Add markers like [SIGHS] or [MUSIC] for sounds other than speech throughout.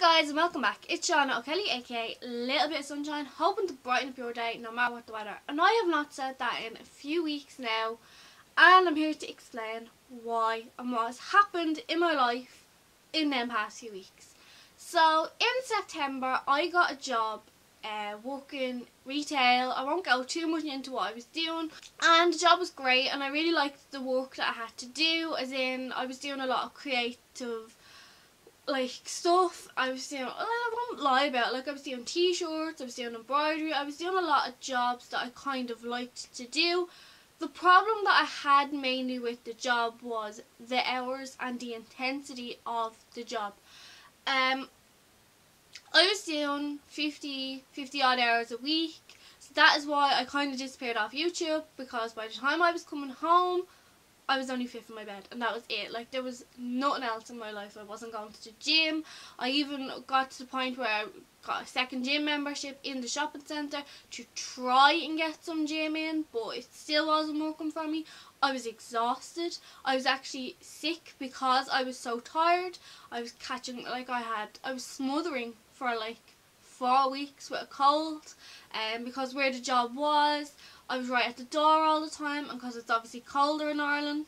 Guys and welcome back. It's Shauna O'Kelly aka Little Bit of Sunshine, hoping to brighten up your day no matter what the weather. And I have not said that in a few weeks now and I'm here to explain why and what has happened in my life in them past few weeks. So in September I got a job uh, working retail. I won't go too much into what I was doing and the job was great and I really liked the work that I had to do as in I was doing a lot of creative like stuff. I was doing I won't lie about it. like I was doing t-shirts I was doing embroidery I was doing a lot of jobs that I kind of liked to do. The problem that I had mainly with the job was the hours and the intensity of the job. Um I was doing 50 50 odd hours a week. So that is why I kind of disappeared off YouTube because by the time I was coming home I was only fit for my bed and that was it. Like there was nothing else in my life. I wasn't going to the gym. I even got to the point where I got a second gym membership in the shopping centre to try and get some gym in but it still wasn't working for me. I was exhausted. I was actually sick because I was so tired. I was catching like I had I was smothering for like four weeks with a cold and um, because where the job was I was right at the door all the time and because it's obviously colder in Ireland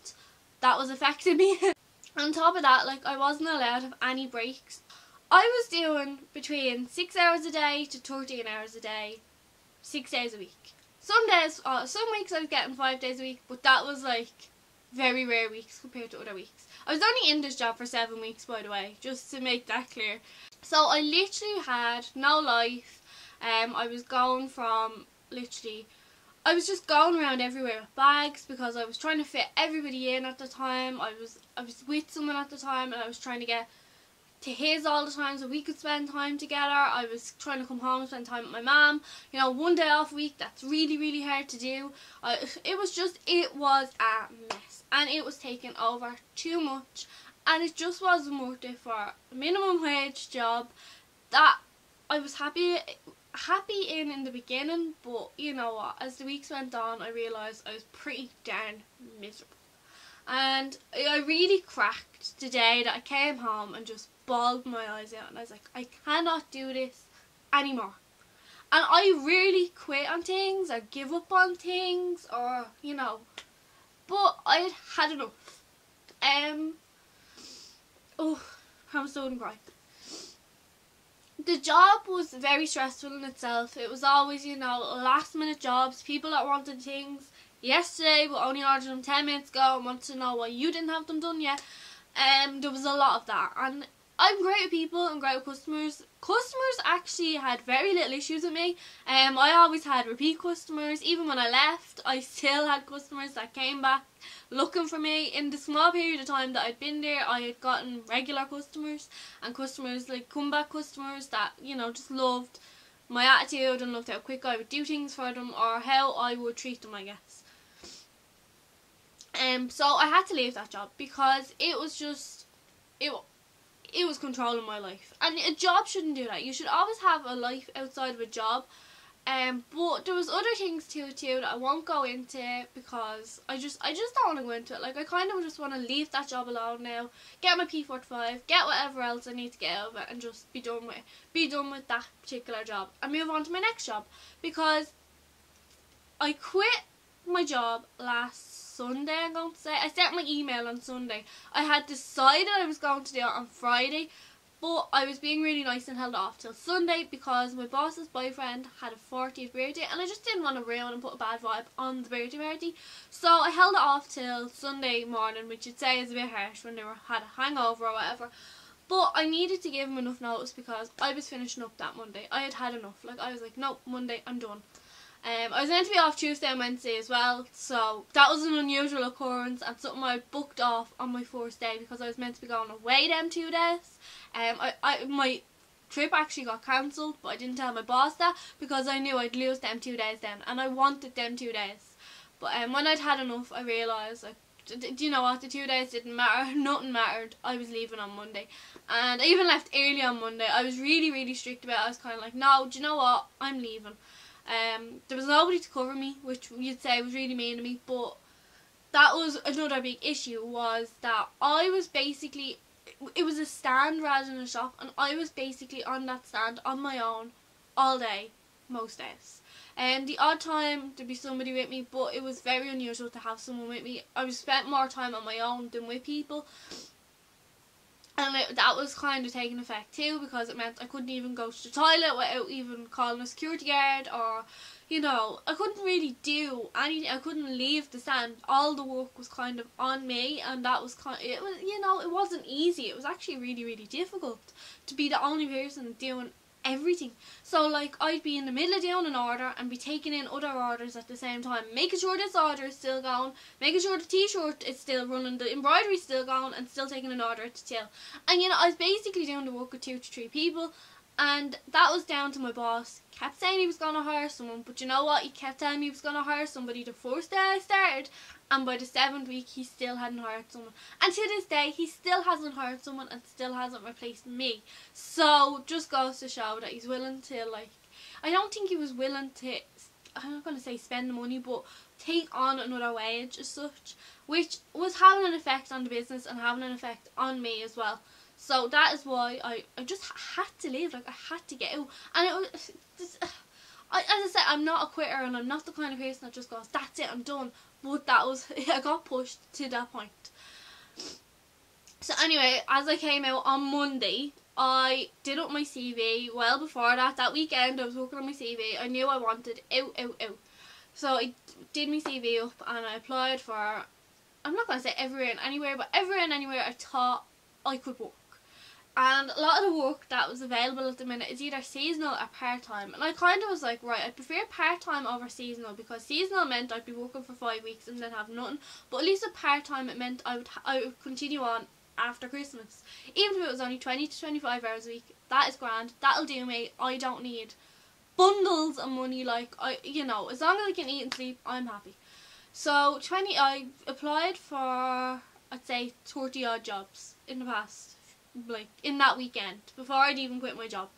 that was affecting me. [LAUGHS] On top of that like I wasn't allowed to have any breaks. I was doing between 6 hours a day to 13 hours a day 6 days a week. Some days, uh, some weeks I was getting 5 days a week but that was like very rare weeks compared to other weeks. I was only in this job for 7 weeks by the way just to make that clear. So I literally had no life. Um, I was going from literally I was just going around everywhere with bags because I was trying to fit everybody in at the time. I was I was with someone at the time and I was trying to get to his all the time so we could spend time together. I was trying to come home and spend time with my mom. You know, one day off a week, that's really, really hard to do. It was just, it was a mess. And it was taking over too much. And it just wasn't worth it for a minimum wage job that I was happy happy in in the beginning, but you know what, as the weeks went on, I realised I was pretty darn miserable. And I really cracked the day that I came home and just bawled my eyes out and I was like, I cannot do this anymore. And I really quit on things or give up on things or, you know, but I had had enough. Um, oh, I'm so cry the job was very stressful in itself. It was always, you know, last minute jobs, people that wanted things yesterday but only ordered them 10 minutes ago and wanted to know why you didn't have them done yet. Um, there was a lot of that. And I'm great with people and great with customers. Customers actually had very little issues with me. Um, I always had repeat customers. Even when I left, I still had customers that came back looking for me. In the small period of time that I'd been there, I had gotten regular customers and customers like comeback customers that, you know, just loved my attitude and loved how quick I would do things for them or how I would treat them, I guess. Um, so I had to leave that job because it was just, it it was controlling my life. And a job shouldn't do that. You should always have a life outside of a job. Um, but there was other things too too that I won't go into because I just I just don't want to go into it. Like I kind of just want to leave that job alone now, get my P45, get whatever else I need to get it, and just be done with be done with that particular job and move on to my next job because I quit my job last Sunday, I'm going to say. I sent my email on Sunday. I had decided I was going to do it on Friday, but I was being really nice and held off till Sunday because my boss's boyfriend had a 40th birthday and I just didn't want to ruin and put a bad vibe on the birthday party. So I held it off till Sunday morning, which you'd say is a bit harsh when they were, had a hangover or whatever. But I needed to give him enough notice because I was finishing up that Monday. I had had enough. Like, I was like, nope, Monday, I'm done. Um, I was meant to be off Tuesday and Wednesday as well, so that was an unusual occurrence and something I booked off on my first day because I was meant to be going away them two days. Um, I, I my trip actually got cancelled, but I didn't tell my boss that because I knew I'd lose them two days then, and I wanted them two days. But um, when I'd had enough, I realised like do you know what? The two days didn't matter. [LAUGHS] Nothing mattered. I was leaving on Monday. And I even left early on Monday. I was really, really strict about it. I was kind of like, no, do you know what? I'm leaving. Um, there was nobody to cover me, which you'd say was really mean to me, but that was another big issue was that I was basically it was a stand rather than a shop, and I was basically on that stand on my own all day, most days. And the odd time there'd be somebody with me, but it was very unusual to have someone with me. I spent more time on my own than with people. And it, that was kind of taking effect too because it meant I couldn't even go to the toilet without even calling a security guard or, you know, I couldn't really do anything. I couldn't leave the stand. All the work was kind of on me and that was kind of, it was, you know, it wasn't easy. It was actually really, really difficult to be the only person doing everything. So like I'd be in the middle of doing an order and be taking in other orders at the same time, making sure this order is still going, making sure the t-shirt is still running, the embroidery is still going, and still taking an order to till. And you know I was basically doing the work with two to three people, and that was down to my boss. Kept saying he was gonna hire someone, but you know what? He kept telling me he was gonna hire somebody the first day I started, and by the seventh week he still hadn't hired someone. And to this day he still hasn't hired someone and still hasn't replaced me. So just goes to show that he's willing to like I don't think he was willing to I'm not gonna say spend the money but take on another wage as such, which was having an effect on the business and having an effect on me as well. So that is why I, I just had to leave, like I had to get out. And it was, [SIGHS] this, I, as I said, I'm not a quitter and I'm not the kind of person that just goes, that's it, I'm done. But that was, [LAUGHS] I got pushed to that point. So anyway, as I came out on Monday, I did up my CV well before that. That weekend I was working on my CV. I knew I wanted out, out, out. So I did my CV up and I applied for, I'm not going to say everywhere and anywhere, but everywhere and anywhere I thought I could work. And a lot of the work that was available at the minute is either seasonal or part-time. And I kind of was like, right, I prefer part-time over seasonal because seasonal meant I'd be working for five weeks and then have nothing. But at least at part-time it meant I would, I would continue on after Christmas. Even if it was only 20 to 25 hours a week, that is grand. That'll do me. I don't need bundles of money like, I, you know, as long as I can eat and sleep, I'm happy. So 20, I applied for, I'd say 30 odd jobs in the past like in that weekend before I'd even quit my job.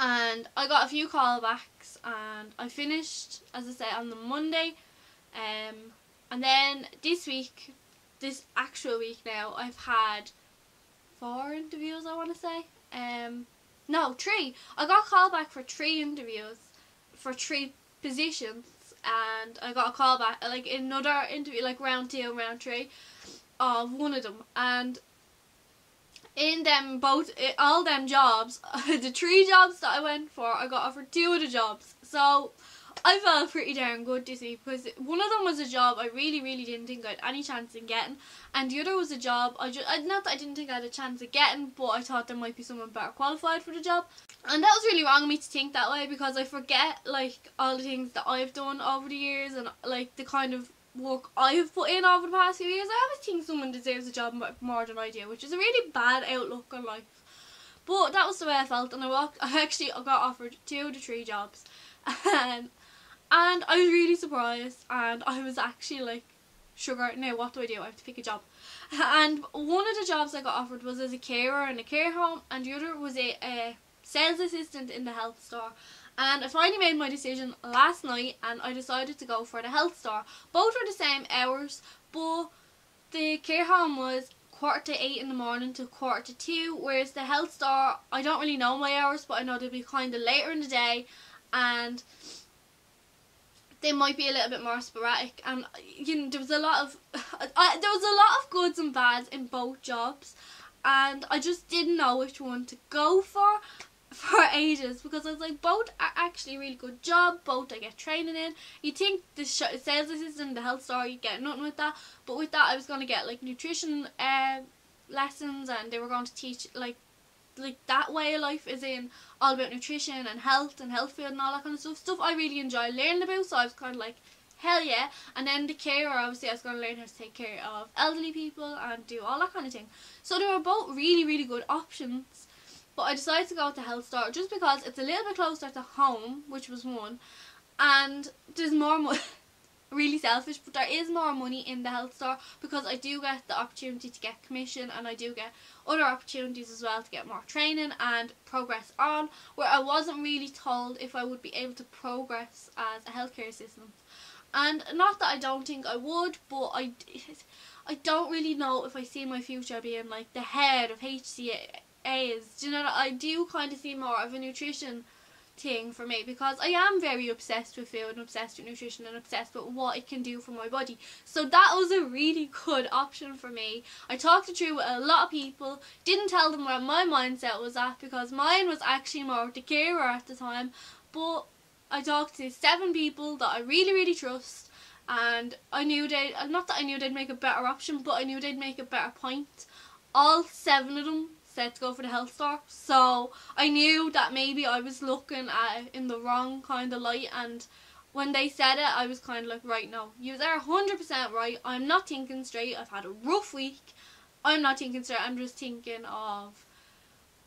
And I got a few callbacks and I finished, as I say, on the Monday. Um, and then this week, this actual week now, I've had four interviews, I want to say. Um, no, three. I got called back for three interviews for three positions. And I got a call back, like another interview, like round two, and round three, of one of them. And in them both all them jobs [LAUGHS] the three jobs that I went for I got offered two of the jobs. So I felt pretty darn good to see because one of them was a job I really really didn't think I had any chance in getting and the other was a job I just not that I didn't think I had a chance of getting but I thought there might be someone better qualified for the job. And that was really wrong of me to think that way because I forget like all the things that I've done over the years and like the kind of work I've put in over the past few years, I always think someone deserves a job more than I do, which is a really bad outlook on life. But that was the way I felt, and I walked. [LAUGHS] I actually got offered two to three jobs, and and I was really surprised, and I was actually like, sugar. Now what do I do? I have to pick a job, [LAUGHS] and one of the jobs I got offered was as a carer in a care home, and the other was a, a sales assistant in the health store. And I finally made my decision last night and I decided to go for the health store. Both were the same hours, but the care home was quarter to eight in the morning to quarter to two, whereas the health store, I don't really know my hours, but I know they'll be kind of later in the day and they might be a little bit more sporadic and you know there was a lot of [LAUGHS] I, there was a lot of goods and bads in both jobs and I just didn't know which one to go for for ages because I was like, both are actually really good job, both I get training in. You think the sales assistant, the health store, you get nothing with that, but with that I was going to get like nutrition uh, lessons and they were going to teach like like that way of life is in all about nutrition and health and health food and all that kind of stuff. Stuff I really enjoy learning about, so I was kind of like, hell yeah. And then the care, obviously I was going to learn how to take care of elderly people and do all that kind of thing. So they were both really, really good options but I decided to go the health store just because it's a little bit closer to home, which was one, and there's more money. [LAUGHS] really selfish, but there is more money in the health store because I do get the opportunity to get commission and I do get other opportunities as well to get more training and progress on where I wasn't really told if I would be able to progress as a healthcare assistant. And not that I don't think I would, but I [LAUGHS] I don't really know if I see my future being like the head of HCAs. Do you know? I do kind of see more of a nutrition thing for me because I am very obsessed with food and obsessed with nutrition and obsessed with what it can do for my body. So that was a really good option for me. I talked it through with a lot of people, didn't tell them where my mindset was at because mine was actually more the carer at the time. But I talked to seven people that I really, really trust and I knew they not that I knew they'd make a better option, but I knew they'd make a better point. All seven of them said to go for the health store. So I knew that maybe I was looking at it in the wrong kind of light and when they said it I was kind of like right no you are 100% right. I'm not thinking straight. I've had a rough week. I'm not thinking straight. I'm just thinking of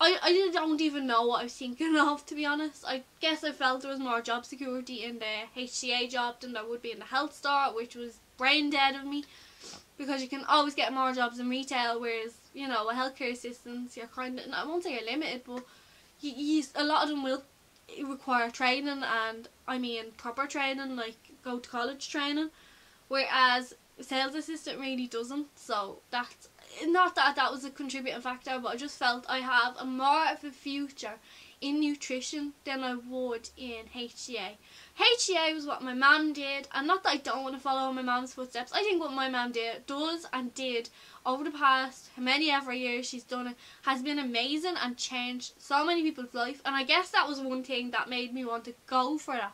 I, I don't even know what I was thinking of to be honest. I guess I felt there was more job security in the HCA job than there would be in the health store which was brain dead of me because you can always get more jobs in retail whereas you know a healthcare assistant you're kind of I won't say you're limited but you, you, a lot of them will require training and I mean proper training like go to college training whereas sales assistant really doesn't so that's not that that was a contributing factor but I just felt I have a more of a future in nutrition than I would in HCA. HCA was what my mum did, and not that I don't want to follow my mum's footsteps. I think what my mum did does and did over the past many ever years she's done it has been amazing and changed so many people's life. And I guess that was one thing that made me want to go for that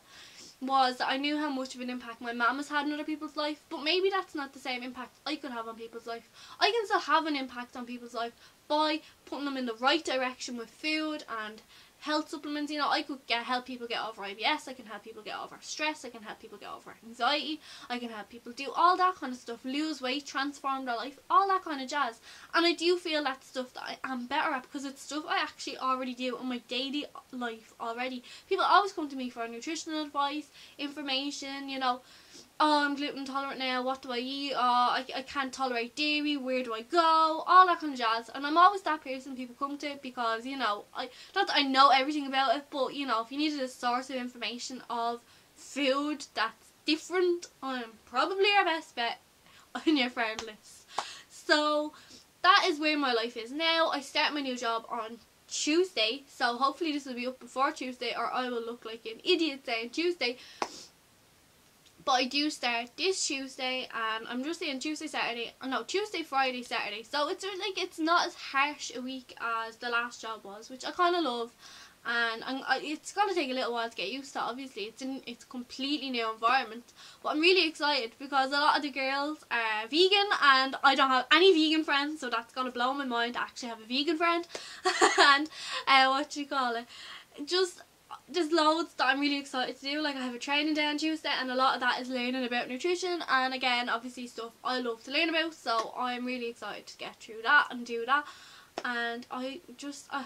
was that I knew how much of an impact my mum has had on other people's life, but maybe that's not the same impact I could have on people's life. I can still have an impact on people's life by putting them in the right direction with food and health supplements. You know, I could get help people get over IBS. I can help people get over stress. I can help people get over anxiety. I can help people do all that kind of stuff, lose weight, transform their life, all that kind of jazz. And I do feel that stuff that I am better at because it's stuff I actually already do in my daily life already. People always come to me for nutritional advice, information. You know oh, I'm gluten intolerant now, what do I eat? Oh, I, I can't tolerate dairy, where do I go? All that kind of jazz. And I'm always that person people come to because, you know, I not that I know everything about it, but, you know, if you needed a source of information of food that's different, I'm probably your best bet [LAUGHS] on your friend list. So, that is where my life is now. I start my new job on Tuesday, so hopefully this will be up before Tuesday or I will look like an idiot saying Tuesday. But I do start this Tuesday and I'm just saying Tuesday, Saturday, no, Tuesday, Friday, Saturday. So it's like it's not as harsh a week as the last job was, which I kind of love. And I'm, I, it's going to take a little while to get used to, obviously. It's in, it's completely new environment. But I'm really excited because a lot of the girls are vegan and I don't have any vegan friends. So that's going to blow my mind to actually have a vegan friend. [LAUGHS] and uh, what do you call it? Just there's loads that I'm really excited to do. Like I have a training day on Tuesday and a lot of that is learning about nutrition. And again obviously stuff I love to learn about so I'm really excited to get through that and do that. And I just I,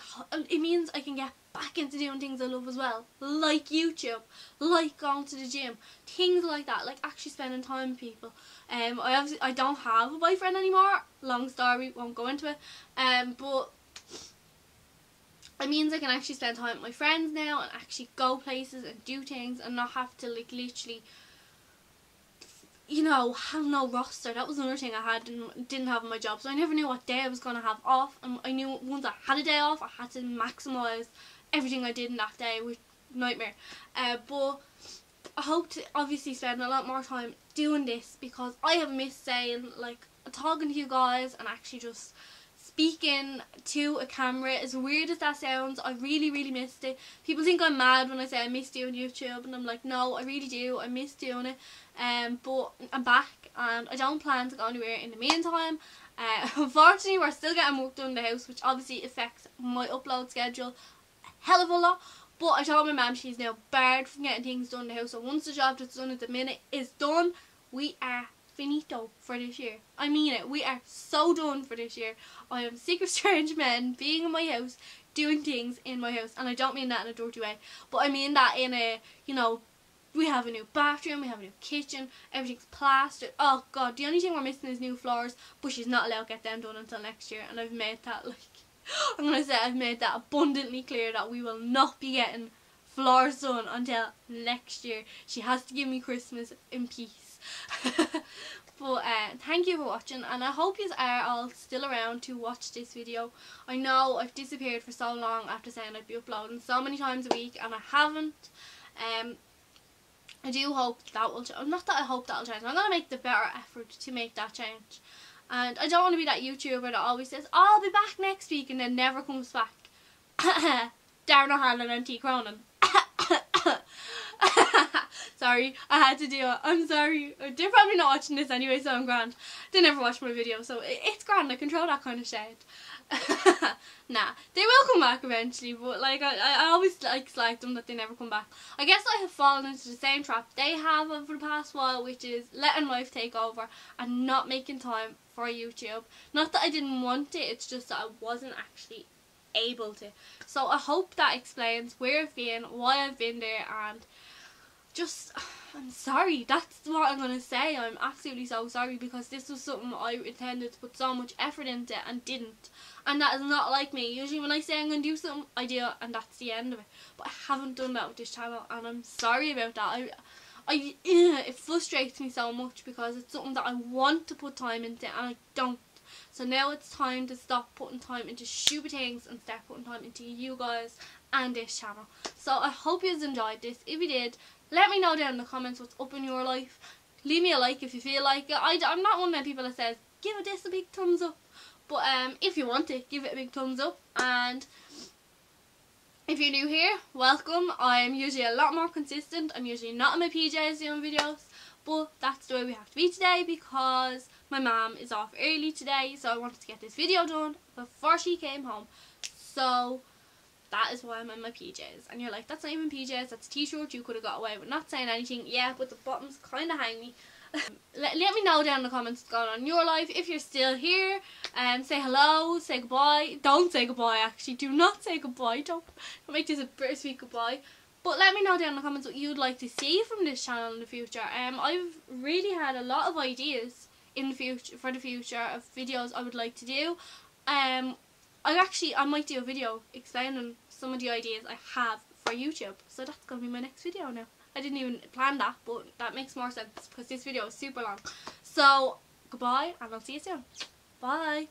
it means I can get back into doing things I love as well like YouTube like going to the gym things like that like actually spending time with people. Um I obviously I don't have a boyfriend anymore. Long story won't go into it. Um but it means I can actually spend time with my friends now and actually go places and do things and not have to like literally you know have no roster. That was another thing I had and didn't have in my job. So I never knew what day I was going to have off. And I knew once I had a day off I had to maximise everything I did in that day which nightmare. Uh, but I hope to obviously spend a lot more time doing this because I have missed saying like talking to you guys and actually just speaking to a camera as weird as that sounds I really really missed it. People think I'm mad when I say I miss doing YouTube and I'm like no I really do I miss doing it. Um, but I'm back and I don't plan to go anywhere in the meantime. Uh, [LAUGHS] unfortunately we're still getting work done in the house which obviously affects my upload schedule a hell of a lot. But I told my mum she's now barred from getting things done in the house. So once the job that's done at the minute is done we are finito for this year. I mean it. We are so done for this year. I am sick of [LAUGHS] strange men being in my house, doing things in my house. And I don't mean that in a dirty way. But I mean that in a, you know, we have a new bathroom, we have a new kitchen, everything's plastered. Oh god, the only thing we're missing is new floors. But she's not allowed to get them done until next year. And I've made that [LAUGHS] like, I'm going to say I've made that abundantly clear that we will not be getting floors done until next year. She has to give me Christmas in peace. [LAUGHS] But uh, thank you for watching and I hope you are all still around to watch this video. I know I've disappeared for so long after saying I'd be uploading so many times a week and I haven't. Um, I do hope that will change. Not that I hope that will change. I'm going to make the better effort to make that change. And I don't want to be that YouTuber that always says, I'll be back next week and then never comes back. [COUGHS] Darren O'Hanlon and T. Cronin. [COUGHS] [COUGHS] sorry, I had to do it. I'm sorry. They're probably not watching this anyway, so I'm grand. They never watch my video, so it's grand. I control that kind of shit. [LAUGHS] nah, they will come back eventually, but like I, I always like like them that they never come back. I guess I have fallen into the same trap they have over the past while, which is letting life take over and not making time for YouTube. Not that I didn't want it, it's just that I wasn't actually able to. So I hope that explains where I've been, why I've been there, and just [SIGHS] I'm sorry. That's what I'm gonna say. I'm absolutely so sorry because this was something I intended to put so much effort into and didn't. And that is not like me. Usually when I say I'm gonna do something, I do it and that's the end of it. But I haven't done that with this channel and I'm sorry about that. I I [CLEARS THROAT] it frustrates me so much because it's something that I want to put time into and I don't. So now it's time to stop putting time into stupid things and start putting time into you guys and this channel. So I hope you enjoyed this. If you did, let me know down in the comments what's up in your life. Leave me a like if you feel like it. I, I'm not one of the people that says, give it this a big thumbs up. But um, if you want it, give it a big thumbs up. And if you're new here, welcome. I'm usually a lot more consistent. I'm usually not in my PJs doing videos. But that's the way we have to be today because my mom is off early today. So I wanted to get this video done before she came home. So that is why I'm in my PJs. And you're like, that's not even PJs, that's a t-shirt, you could have got away with not saying anything. Yeah, but the bottoms kind of hang me. [LAUGHS] let, let me know down in the comments what's going on in your life. If you're still here, and um, say hello, say goodbye. Don't say goodbye, actually. Do not say goodbye. Don't, don't make this a bittersweet goodbye. But let me know down in the comments what you'd like to see from this channel in the future. Um, I've really had a lot of ideas in the future for the future of videos I would like to do. Um, I actually I might do a video explaining some of the ideas I have for YouTube. So that's going to be my next video now. I didn't even plan that, but that makes more sense because this video is super long. So, goodbye, and I'll see you soon. Bye.